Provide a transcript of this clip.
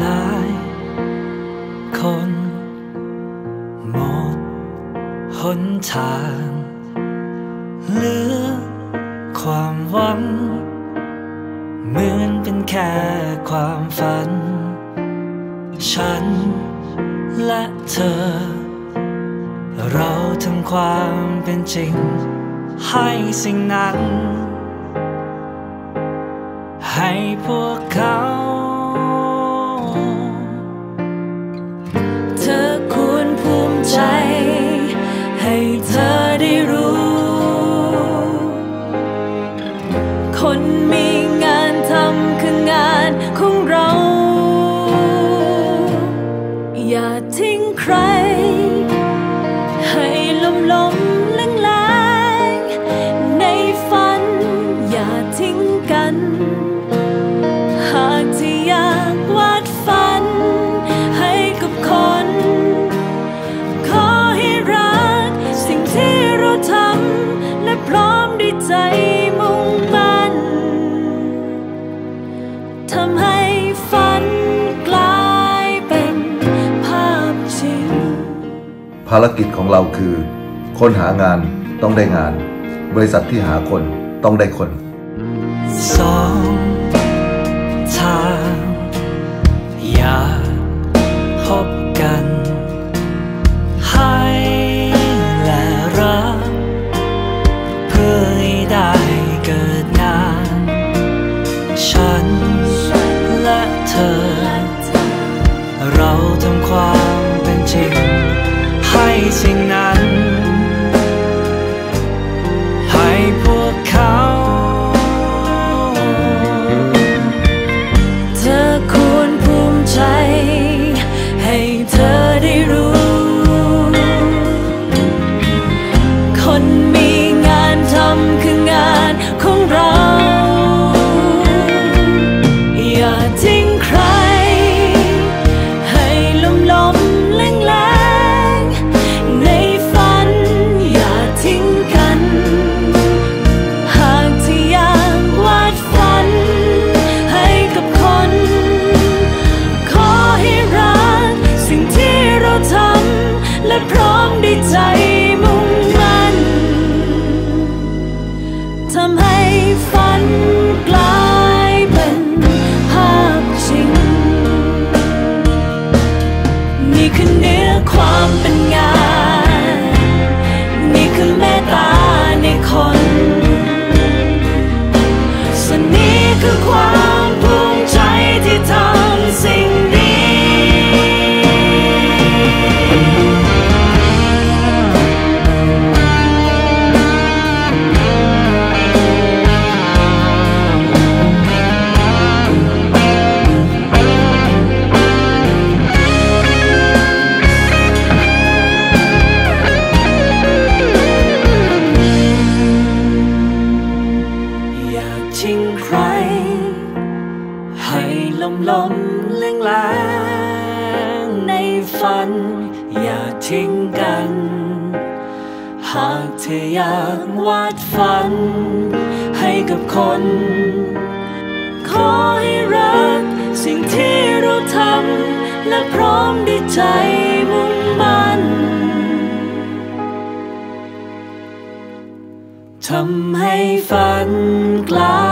หลายคน หมดหนทางเหลือความหวัง เหมือนเป็นแค่ความฝัน ฉันและเธอ เราทำความเป็นจริง ให้สิ่งนั้น ให้พวกเขา ภารกิจของเราคือ คนหางานต้องได้งาน บริษัทที่หาคนต้องได้คนสองทางอยากพบกันให้และรักเพื่อได้เกิดงาน ฉันและเธอ ลมลมแรงแรงในฝัน อย่าทิ้งกัน หากเธออยากวาดฝัน ให้กับคน ขอให้รัก สิ่งที่เราทำและพร้อมด้วยใจมุ่งมั่นทำให้ฝันกลาย